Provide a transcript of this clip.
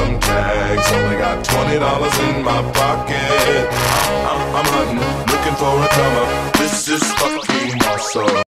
some tags. Only got twenty dollars in my pocket. I'm, I'm hunting, looking for a come